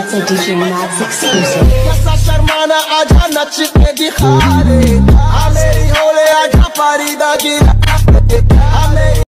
It's a DJ Mads exclusive.